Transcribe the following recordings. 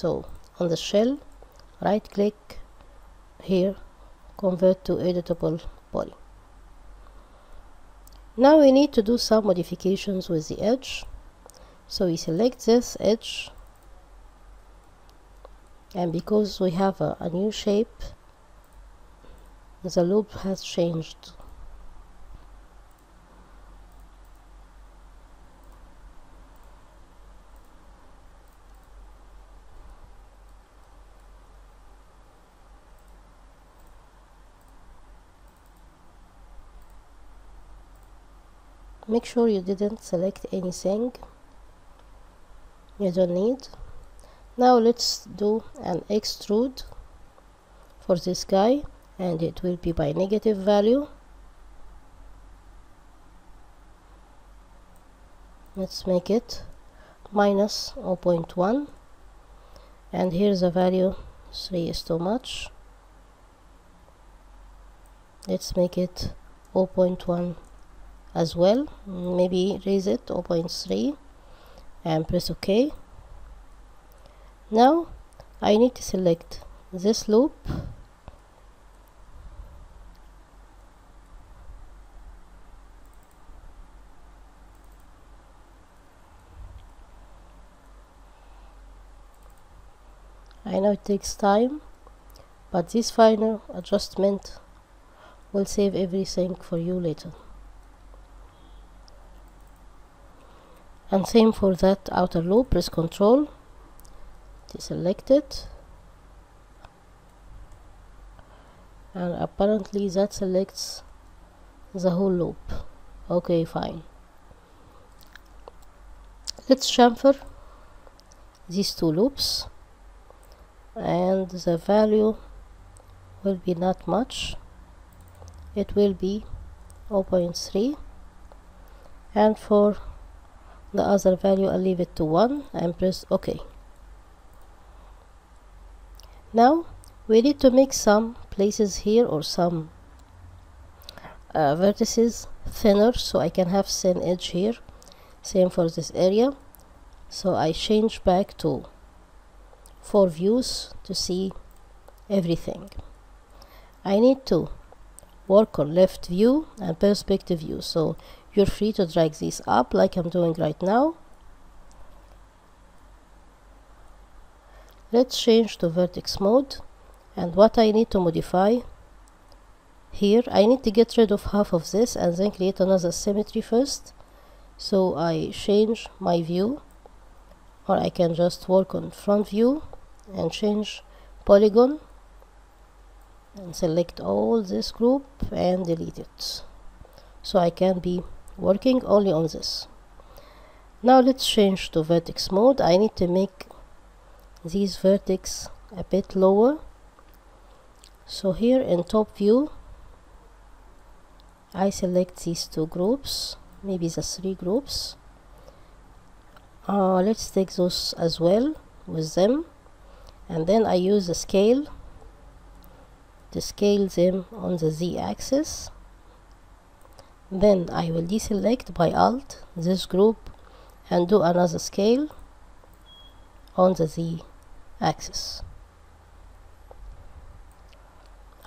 so on the shell right click here convert to editable poly. Now we need to do some modifications with the edge. So we select this edge. And because we have a, a new shape the loop has changed make sure you didn't select anything you don't need. Now let's do an extrude for this guy and it will be by negative value. Let's make it minus 0.1 and here's a value. 3 is too much. Let's make it 0.1 as well. Maybe raise it 0.3 and press ok. Now I need to select this loop. I know it takes time but this final adjustment will save everything for you later and same for that outer loop press control deselect it. And apparently that selects the whole loop. Okay fine. Let's chamfer these two loops. And the value will be not much. It will be 0.3 and for the other value I'll leave it to 1 and press OK. Now we need to make some places here or some uh, vertices thinner so I can have thin edge here same for this area. So I change back to four views to see everything. I need to work on left view and perspective view. So you're free to drag these up like I'm doing right now. Let's change to vertex mode. And what I need to modify here I need to get rid of half of this and then create another symmetry first. So I change my view or I can just work on front view and change polygon and select all this group and delete it. So I can be working only on this. Now let's change to vertex mode. I need to make these vertex a bit lower. So here in top view I select these two groups maybe the three groups. Uh, let's take those as well with them. And then I use the scale to scale them on the z-axis then I will deselect by alt this group and do another scale on the z axis.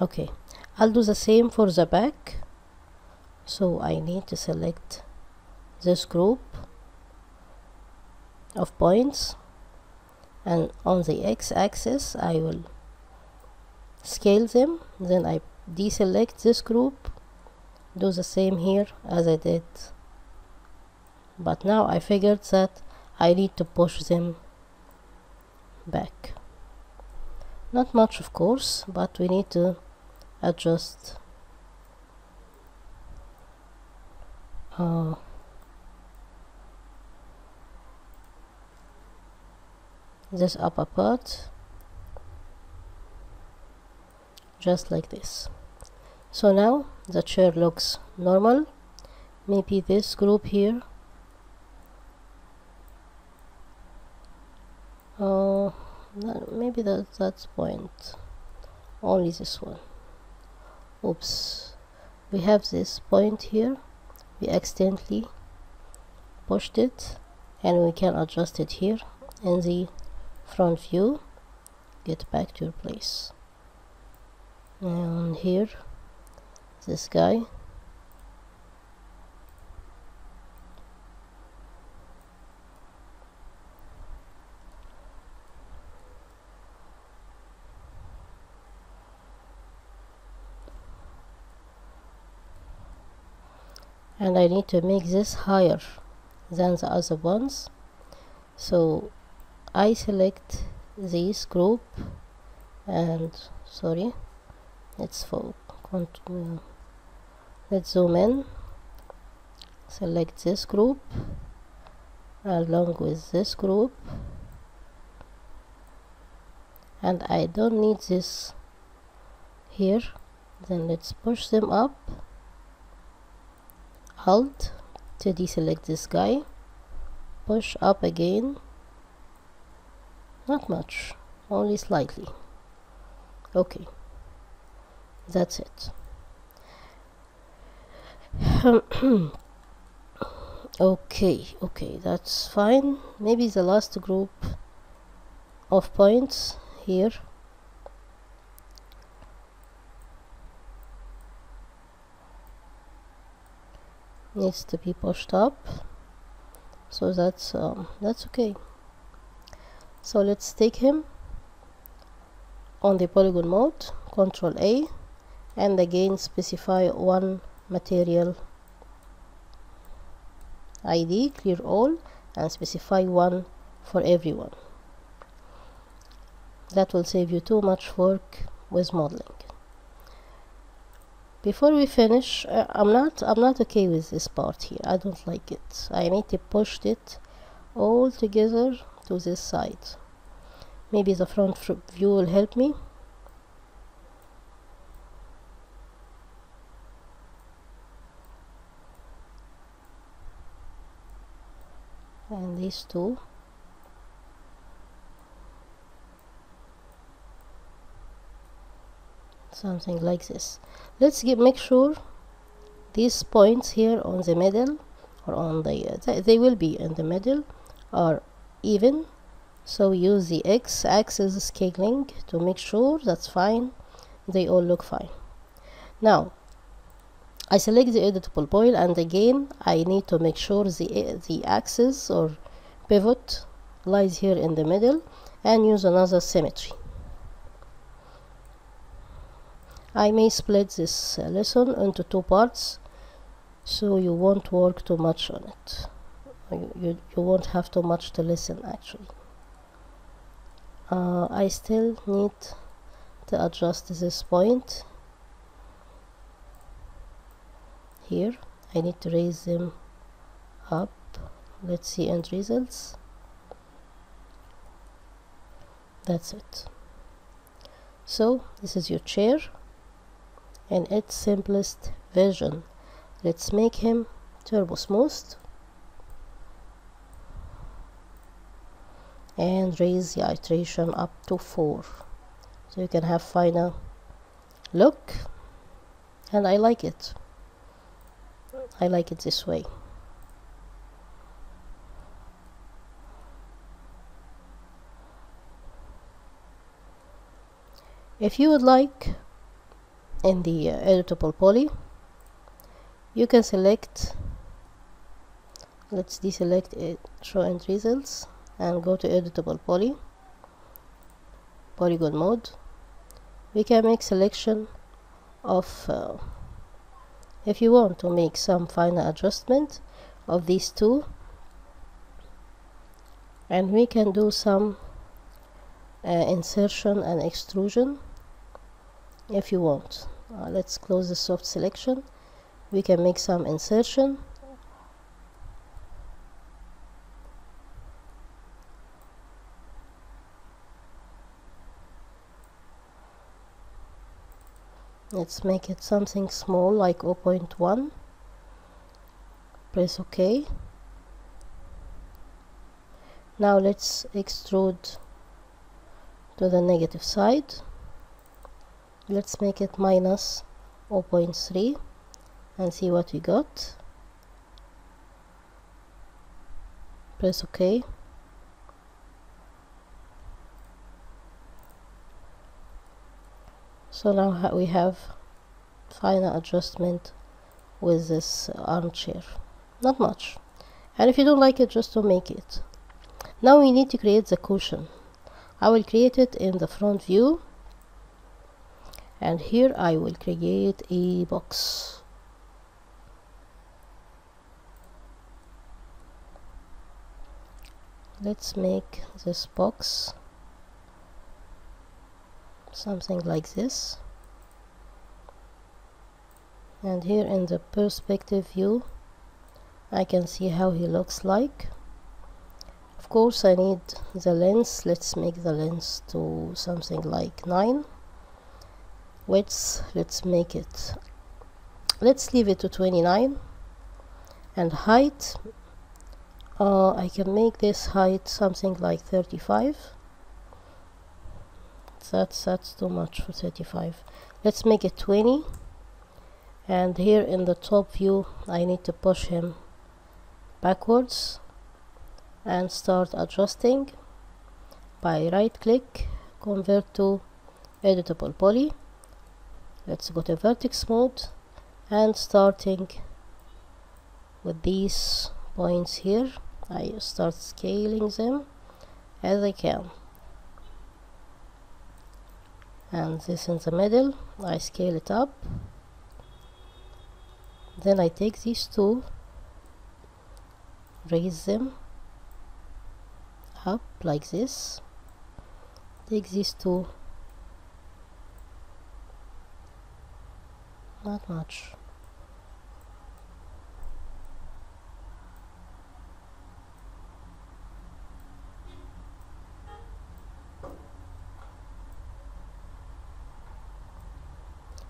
Okay I'll do the same for the back. So I need to select this group of points. And on the x-axis I will scale them. Then I deselect this group do the same here as I did. But now I figured that I need to push them back. Not much of course but we need to adjust. Uh, this upper part just like this so now the chair looks normal. Maybe this group here. Uh, maybe that, that's point. Only this one. Oops. We have this point here. We accidentally pushed it and we can adjust it here in the front view. Get back to your place. And here this guy. And I need to make this higher than the other ones. So I select this group and sorry let's for continue uh, let's zoom in. Select this group along with this group. And I don't need this here. Then let's push them up. Alt to deselect this guy. Push up again. Not much only slightly. Okay that's it okay okay that's fine. Maybe the last group of points here. Needs to be pushed up. So that's um, that's okay. So let's take him on the polygon mode control A and again specify one material. ID clear all and specify one for everyone. That will save you too much work with modeling. Before we finish uh, I'm not I'm not okay with this part here. I don't like it. I need to push it all together to this side. Maybe the front view will help me these two something like this. Let's get make sure these points here on the middle or on the uh, they will be in the middle are even. So use the x-axis scaling to make sure that's fine. They all look fine. Now I select the editable point and again I need to make sure the the axis or pivot lies here in the middle and use another symmetry. I may split this lesson into two parts so you won't work too much on it. You, you, you won't have too much to listen actually. Uh, I still need to adjust this point. Here I need to raise them up let's see end results. That's it. So this is your chair in its simplest version. Let's make him turbo smooth and raise the iteration up to 4 so you can have final look. And I like it. I like it this way if you would like in the uh, editable poly you can select let's deselect it show end results and go to editable poly polygon mode. We can make selection of uh, if you want to make some final adjustment of these two and we can do some uh, insertion and extrusion if you want. Uh, let's close the soft selection. We can make some insertion. Let's make it something small like 0.1 press ok. Now let's extrude to the negative side let's make it minus 0.3 and see what we got. Press ok. So now ha we have final adjustment with this armchair. Not much. And if you don't like it just don't make it. Now we need to create the cushion. I will create it in the front view and here I will create a box. Let's make this box something like this. And here in the perspective view I can see how he looks like. Of course I need the lens. Let's make the lens to something like 9 width let's make it. Let's leave it to 29 and height uh, I can make this height something like 35 that's that's too much for 35 let's make it 20 and here in the top view I need to push him backwards and start adjusting. By right click convert to editable poly let's go to vertex mode and starting with these points here. I start scaling them as I can. And this in the middle I scale it up. Then I take these two raise them up like this. Take these two not much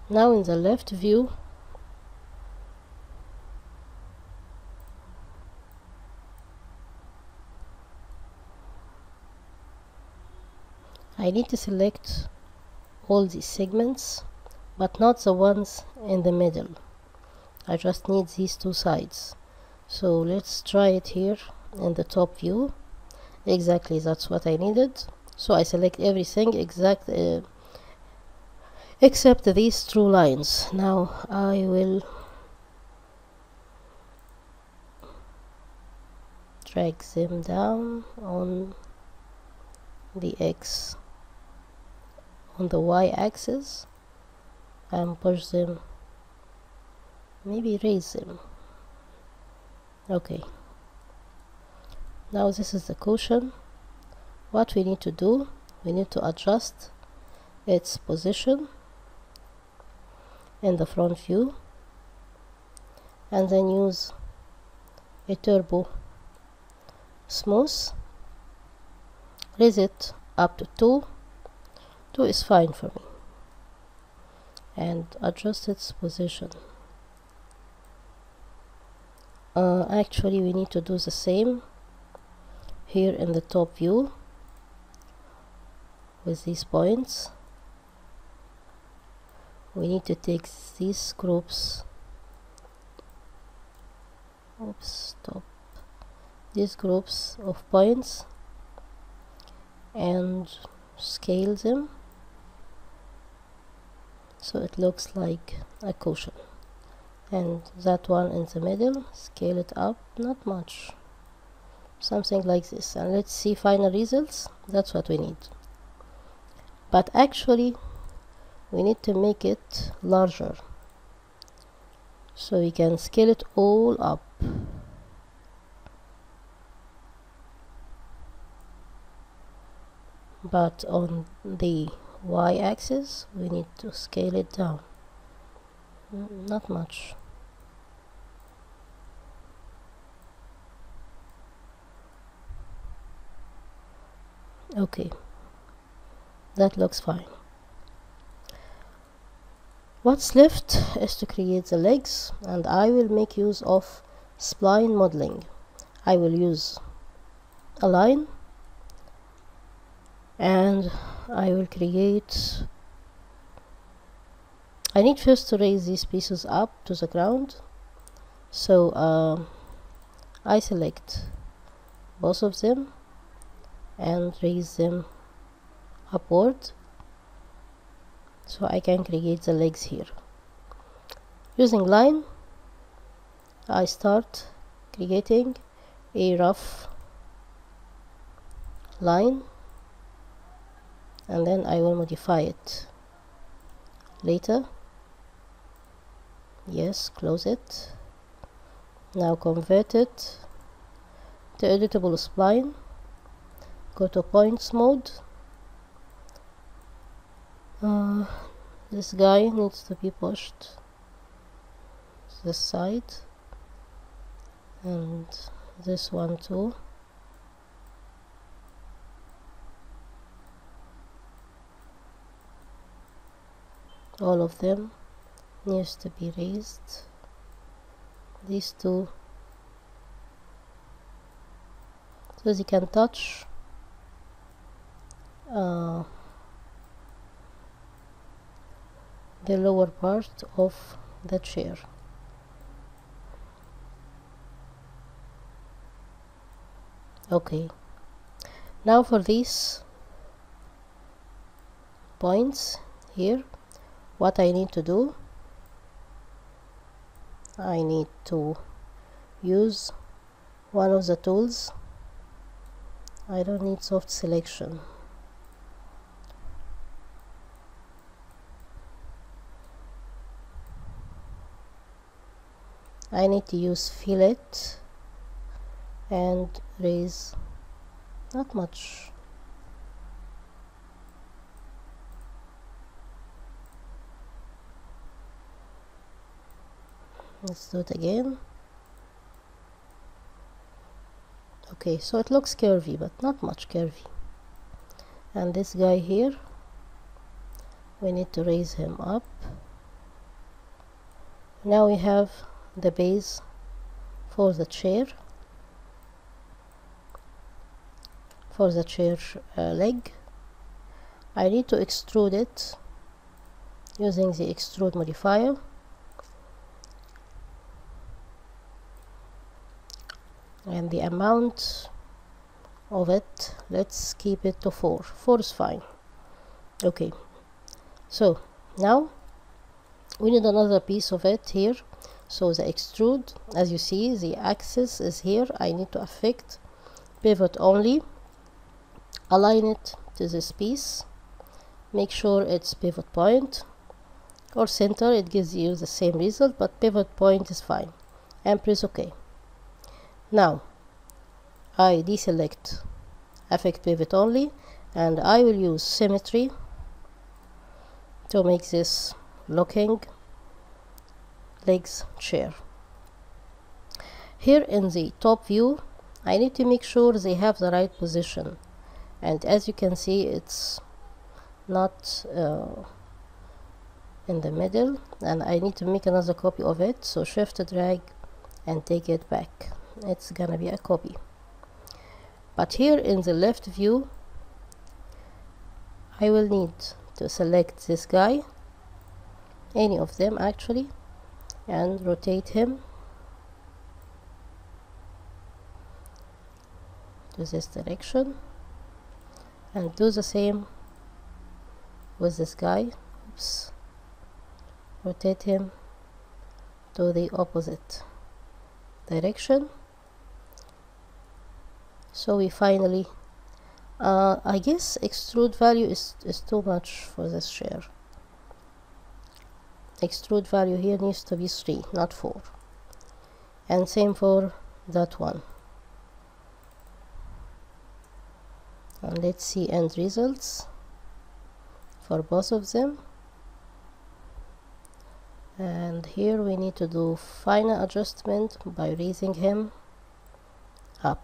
now in the left view. I need to select all these segments but not the ones in the middle. I just need these two sides. So let's try it here in the top view. Exactly that's what I needed. So I select everything exact uh, except these true lines. Now I will drag them down on the X on the Y axis and push them. Maybe raise them. Okay. Now this is the cushion. What we need to do we need to adjust its position in the front view and then use a turbo smooth. Raise it up to 2 2 is fine for me and adjust its position. Uh, actually we need to do the same here in the top view with these points. We need to take these groups. Oops stop. These groups of points and scale them so it looks like a cushion. And that one in the middle scale it up not much. Something like this. And let's see final results. That's what we need. But actually we need to make it larger. So we can scale it all up. But on the y-axis we need to scale it down. Mm, not much. Okay. That looks fine. What's left is to create the legs and I will make use of spline modeling. I will use a line and I will create. I need first to raise these pieces up to the ground. So uh, I select both of them and raise them upward. So I can create the legs here. Using line I start creating a rough line and then I will modify it. Later? Yes close it. Now convert it to editable spline. Go to points mode. Uh, this guy needs to be pushed this side. And this one too all of them needs to be raised. These two. So you can touch uh, the lower part of the chair. Okay. Now for these points here what I need to do? I need to use one of the tools. I don't need soft selection. I need to use fillet and raise not much let's do it again. Okay so it looks curvy but not much curvy. And this guy here we need to raise him up. Now we have the base for the chair. For the chair uh, leg. I need to extrude it using the extrude modifier and the amount of it let's keep it to 4 4 is fine. Okay. So now we need another piece of it here. So the extrude as you see the axis is here. I need to affect pivot only. Align it to this piece. Make sure it's pivot point or center. It gives you the same result but pivot point is fine. And press ok now I deselect affect pivot only and I will use symmetry to make this looking legs chair. Here in the top view I need to make sure they have the right position. And as you can see it's not uh, in the middle and I need to make another copy of it. So shift drag and take it back it's gonna be a copy. But here in the left view I will need to select this guy any of them actually and rotate him to this direction and do the same with this guy. Oops. Rotate him to the opposite direction so we finally uh, I guess extrude value is, is too much for this share. Extrude value here needs to be 3 not 4 and same for that one. And let's see end results for both of them. And here we need to do final adjustment by raising him up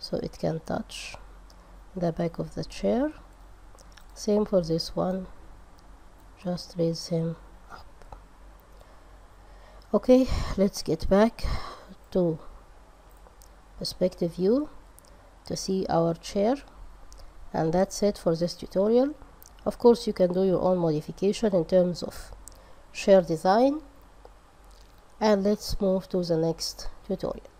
so it can touch the back of the chair. Same for this one. Just raise him up. Okay let's get back to perspective view to see our chair. And that's it for this tutorial. Of course you can do your own modification in terms of chair design. And let's move to the next tutorial